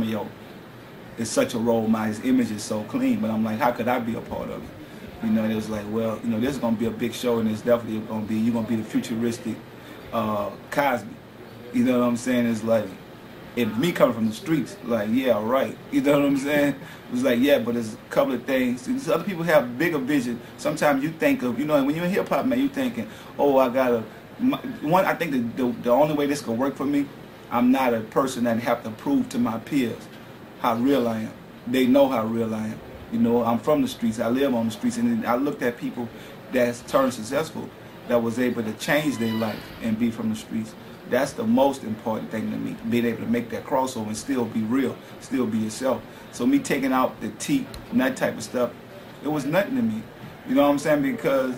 Romeo is such a role model. His image is so clean, but I'm like, how could I be a part of it? You know, and it was like, well, you know, this is gonna be a big show, and it's definitely gonna be you're gonna be the futuristic uh, Cosby. You know what I'm saying? It's like, and me coming from the streets, like, yeah, right. You know what I'm saying? It was like, yeah, but there's a couple of things. See, other people have bigger vision. Sometimes you think of, you know, when you're in hip hop, man, you're thinking, oh, I gotta. One, I think the, the the only way this could work for me, I'm not a person that have to prove to my peers how real I am. They know how real I am. You know, I'm from the streets. I live on the streets, and I looked at people that's turned successful, that was able to change their life and be from the streets. That's the most important thing to me, being able to make that crossover and still be real, still be yourself. So me taking out the teeth and that type of stuff, it was nothing to me. You know what I'm saying? Because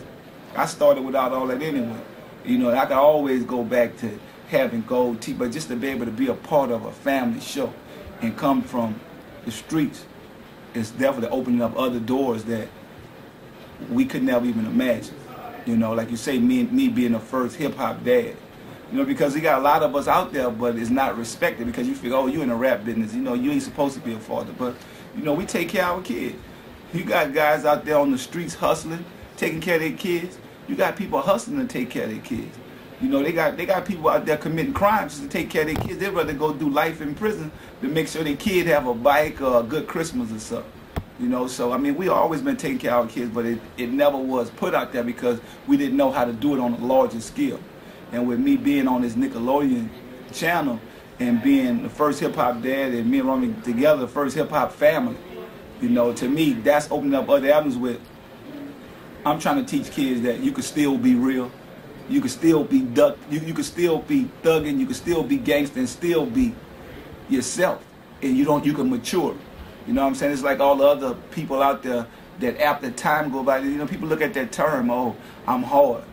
I started without all that anyway. You know, I could always go back to having gold teeth, but just to be able to be a part of a family show and come from the streets it's definitely opening up other doors that we could never even imagine. You know, like you say, me me being the first hip hop dad. You know, because you got a lot of us out there, but it's not respected because you feel, oh, you're in the rap business. You know, you ain't supposed to be a father. But, you know, we take care of our kids. You got guys out there on the streets hustling, taking care of their kids. You got people hustling to take care of their kids. You know, they got they got people out there committing crimes to take care of their kids. They'd rather go do life in prison to make sure their kid have a bike or a good Christmas or something. You know, so I mean, we always been taking care of our kids, but it, it never was put out there because we didn't know how to do it on a larger scale. And with me being on this Nickelodeon channel and being the first hip hop dad and me and Romeo together, the first hip hop family, you know, to me, that's opening up other avenues with. I'm trying to teach kids that you can still be real you could still be duck. You, you could still be thugging. You could still be gangster and still be yourself. And you don't. You can mature. You know what I'm saying? It's like all the other people out there that after time go by, you know, people look at that term. Oh, I'm hard.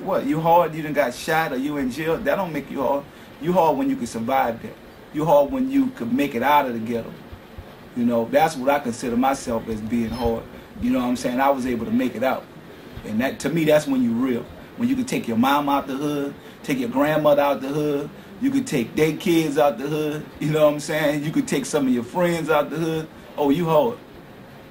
What? You hard? You done got shot or you in jail? That don't make you hard. You hard when you can survive that. You hard when you can make it out of the ghetto. You know, that's what I consider myself as being hard. You know what I'm saying? I was able to make it out. And that to me, that's when you real when you can take your mom out the hood, take your grandmother out the hood, you could take their kids out the hood, you know what I'm saying? You could take some of your friends out the hood. Oh, you hold.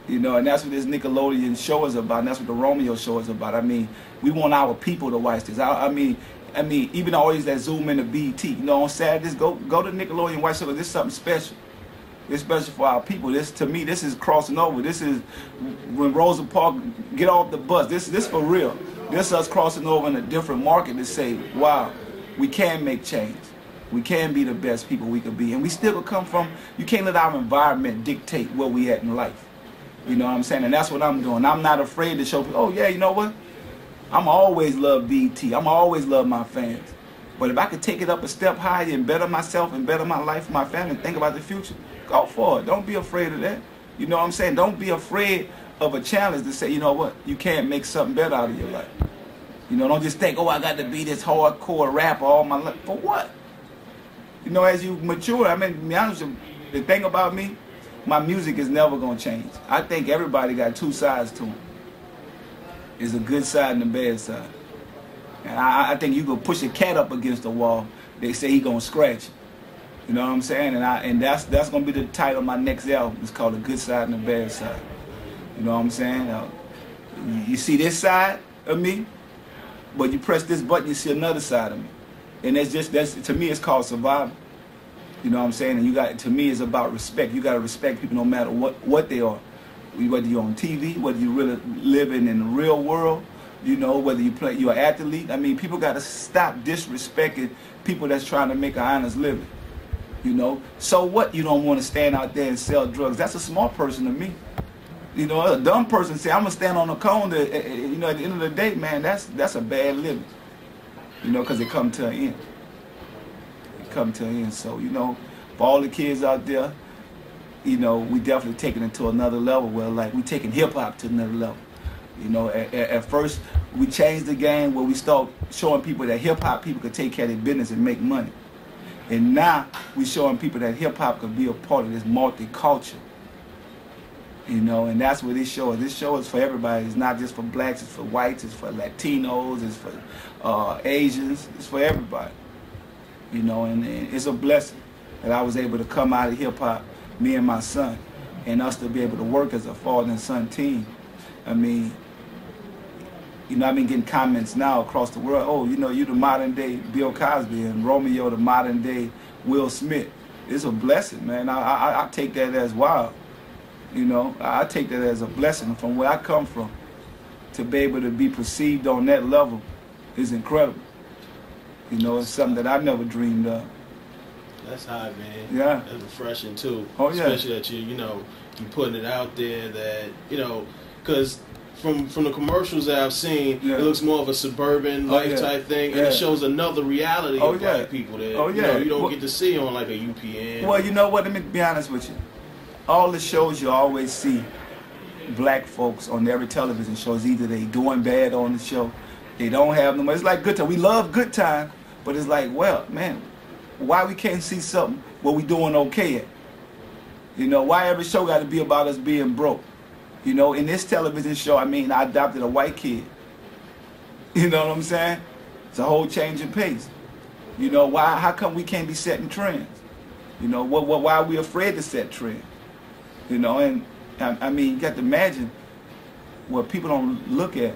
You know, and that's what this Nickelodeon show is about, and that's what the Romeo show is about. I mean, we want our people to watch this. I, I mean, I mean, even always that zoom in the BET. You know, on Saturdays, go go to Nickelodeon White Show. This is something special. It's special for our people. This to me, this is crossing over. This is when Rosa Parks get off the bus. This this for real. This us crossing over in a different market to say, wow, we can make change. We can be the best people we could be. And we still could come from, you can't let our environment dictate where we at in life. You know what I'm saying? And that's what I'm doing. I'm not afraid to show people, oh yeah, you know what? I'm always love BET. I'm always love my fans. But if I could take it up a step higher and better myself and better my life, my family, and think about the future, go for it. Don't be afraid of that. You know what I'm saying? Don't be afraid of a challenge to say, you know what, you can't make something better out of your life. You know, don't just think, oh, I got to be this hardcore rapper all my life. For what? You know, as you mature, I mean, be honest, the thing about me, my music is never going to change. I think everybody got two sides to them. There's a good side and a bad side. And I, I think you can push a cat up against the wall, they say he going to scratch. You know what I'm saying? And I and that's that's gonna be the title of my next album. It's called The Good Side and the Bad Side. You know what I'm saying? Uh, you see this side of me, but you press this button, you see another side of me. And that's just, that's to me, it's called survival. You know what I'm saying? And you got, to me, it's about respect. You got to respect people no matter what, what they are. Whether you're on TV, whether you're really living in the real world, you know, whether you play, you're an athlete. I mean, people got to stop disrespecting people that's trying to make an honest living. You know, so what? You don't want to stand out there and sell drugs. That's a smart person to me. You know, a dumb person say, "I'm gonna stand on a cone." To, eh, eh, you know, at the end of the day, man, that's that's a bad living. You know, because it come to an end. It come to an end. So you know, for all the kids out there, you know, we definitely taking it to another level. Well, like we taking hip hop to another level. You know, at, at, first we changed the game where we start showing people that hip hop people could take care of their business and make money. And now we showing people that hip hop can be a part of this multicultural you know, and that's what this show is. This show is for everybody. It's not just for blacks. It's for whites. It's for Latinos. It's for uh, Asians. It's for everybody. You know, and, and, it's a blessing. that I was able to come out of hip hop, me and my son, and us to be able to work as a father and son team. I mean, you know, I've been getting comments now across the world. Oh, you know, you're the modern day Bill Cosby and Romeo the modern day Will Smith. It's a blessing, man. I, I, I take that as wow. You know, I take that as a blessing from where I come from. To be able to be perceived on that level is incredible. You know, it's something that I never dreamed of. That's high, man. Yeah. That's refreshing too. Oh yeah. Especially that you, you know, you putting it out there that you know, because from from the commercials that I've seen, Yeah. it looks more of a suburban Oh, life yeah. type thing, and Yeah. it shows another reality Oh, of black people that Oh, you, know, you don't Well- get to see on like a UPN. Well, you know what? Let me be honest with you. All the shows you always see black folks on every television show is either they doing bad on the show, they don't have them. It's like good time. We love good time, but it's like, well, man, why we can't see something where we doing okay at? You know, why every show got to be about us being broke? You know, in this television show, I mean, I adopted a white kid. You know what I'm saying? It's a whole change of pace. You know, why? How come we can't be setting trends? You know, what, what, why are we afraid to set trends? You know, and I, I mean, you got to imagine what people don't look at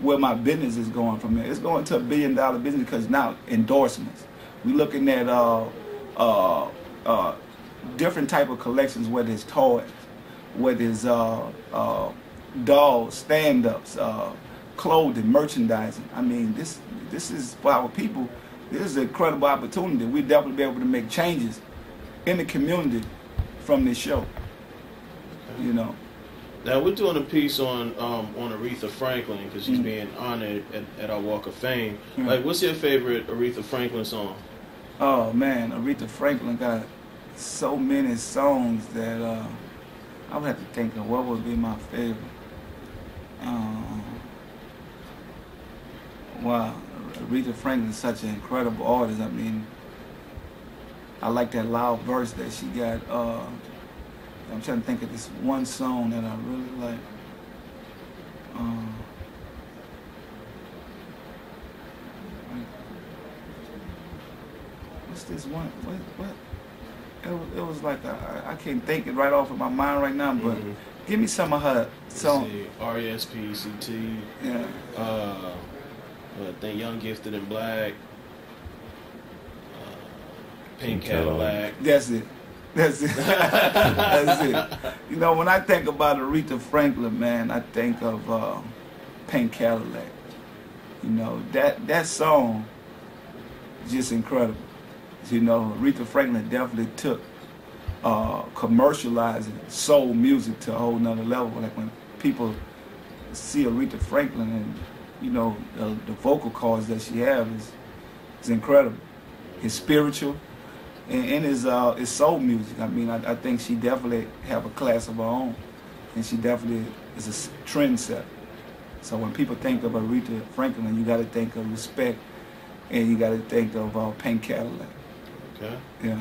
where my business is going from there. It's going to a billion dollar business because now endorsements. We're looking at uh, uh, uh, different type of collections, whether it's toys, whether it's uh, uh, dolls, stand-ups, uh, clothing, merchandising. I mean, this this is for our people. This is an incredible opportunity. We definitely be able to make changes in the community from this show. You know. Now we're doing a piece on um, on Aretha Franklin because she's Mhm. being honored at, at our Walk of Fame. Mhm. Like, what's your favorite Aretha Franklin song? Oh man, Aretha Franklin got so many songs that uh, I would have to think of what would be my favorite. Um, wow, Aretha Franklin is such an incredible artist. I mean, I like that loud verse that she got. Uh, I'm trying to think of this one song that I really like. Um, what's this one? What? what? It was, it was like I, I can't think it right off of my mind right now, but Mhm. give me some of her Let's song. R.E.S.P.C.T. Yeah. Uh, I think Young Gifted and Black. Uh, Pink Pink Cadillac. Cadillac. That's it. That's it. That's it. You know, when I think about Aretha Franklin, man, I think of uh, Pink Cadillac. You know, that that song is just incredible. You know, Aretha Franklin definitely took uh, commercializing soul music to a whole nother level. Like when people see Aretha Franklin and, you know, the, the vocal cords that she has is, is incredible. It's spiritual and, and it's uh soul music. I mean, I, I think she definitely have a class of her own, and she definitely is a trendsetter. So when people think of Aretha Franklin, you got to think of respect, and you got to think of uh, Pink Cadillac. Okay. Yeah.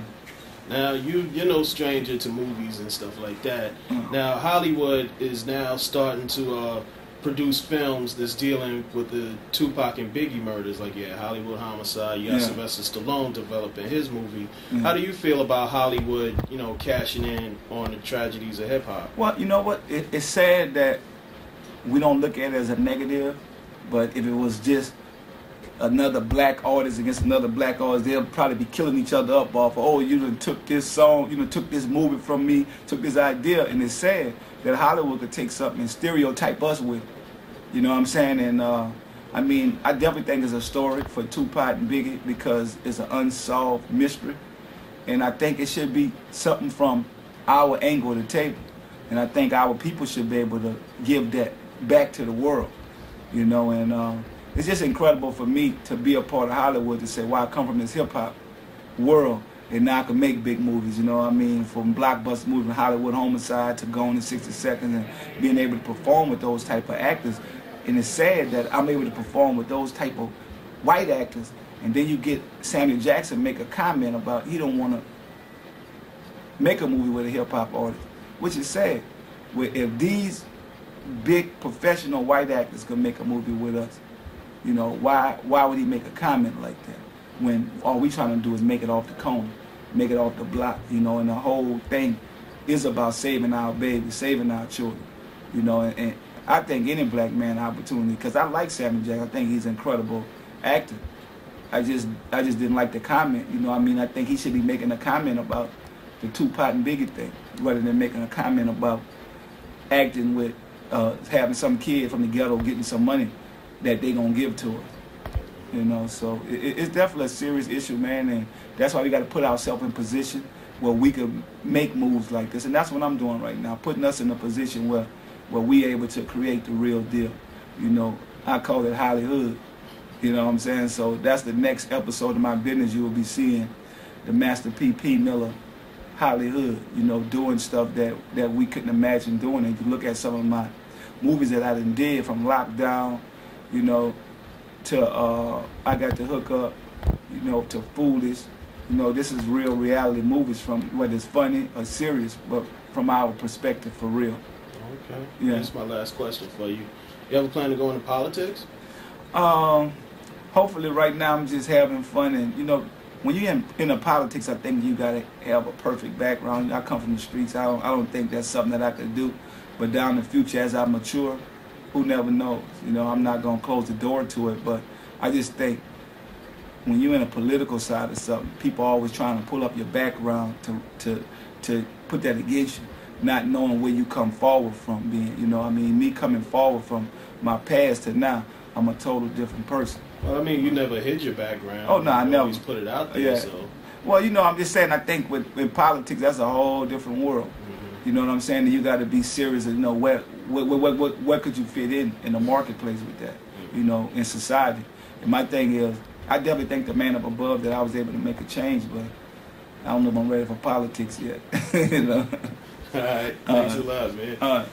Now you you're no stranger to movies and stuff like that. Mhm. Now Hollywood is now starting to uh, produce films that's dealing with the Tupac and Biggie murders. Like yeah, Hollywood Homicide. You got Yeah. Sylvester Stallone developing his movie. Mhm. How do you feel about Hollywood? You know, cashing in on the tragedies of hip hop. Well, you know what? It, it's sad that we don't look at it as a negative, but if it was just another black artist against another black artist, they'll probably be killing each other up off. Of, oh, you done took this song, you done took this movie from me, took this idea, and it's sad that Hollywood could take something and stereotype us with. You know what I'm saying? And uh, I mean, I definitely think it's a story for Tupac and Biggie because it's an unsolved mystery, and I think it should be something from our angle of the table. And I think our people should be able to give that back to the world, you know. And uh, it's just incredible for me to be a part of Hollywood to say, "Wow, I come from this hip hop world, and now I can make big movies." You know, what I mean, from blockbuster movies, Hollywood Homicide to Gone in 60 Seconds, and being able to perform with those type of actors. And it's sad that I'm able to perform with those type of white actors, and then you get Samuel Jackson make a comment about he don't want to make a movie with a hip hop artist, which is sad. If these big professional white actors could make a movie with us, you know, why why would he make a comment like that when all we trying to do is make it off the cone? make it off the block. You know, and the whole thing is about saving our babies, saving our children. You know, and, and I think any black man opportunity because I like Samuel Jackson. I think he's an incredible actor. I just I just didn't like the comment. You know, I mean, I think he should be making a comment about the Tupac and Biggie thing rather than making a comment about acting with uh, having some kid from the ghetto getting some money that they gonna give to us. You know, so it, it's definitely a serious issue, man, and that's why we got to put ourselves in position where we can make moves like this, and that's what I'm doing right now, putting us in a position where where we able to create the real deal. You know, I call it Hollywood. You know what I'm saying? So that's the next episode of my business. You will be seeing the Master P. P. Miller Hollywood, you know, doing stuff that, that we couldn't imagine doing. And you look at some of my movies that I done did from Lockdown, you know, to uh, I Got the Hook Up, you know, to Foolish. You know, this is real reality movies from whether it's funny or serious, but from our perspective for real. Okay. Yeah. That's my last question for you. You ever plan to go into politics? Um, hopefully right now I'm just having fun and you know when you're in, in politics, I think you got to have a perfect background. I come from the streets. I don't, I don't think that's something that I could do. But down the future, as I mature, who never knows? You know, I'm not going to close the door to it. But I just think when you're in a political side of something, people are always trying to pull up your background to, to, to put that against you, not knowing where you come forward from being. You know, I mean, me coming forward from my past to now, I'm a total different person. Well, I mean, you never hid your background. Oh no, I never. Always put it out there. Yeah. So. Well, you know, I'm just saying. I think with, with politics, that's a whole different world. Mm-hmm. You know what I'm saying? You got to be serious. And, you know, where, where, where, where, where could you fit in in the marketplace with that? You know, in society. And my thing is, I definitely think the man up above that I was able to make a change, but I don't know if I'm ready for politics yet. you know. All right. Thanks uh, a lot, man. All right.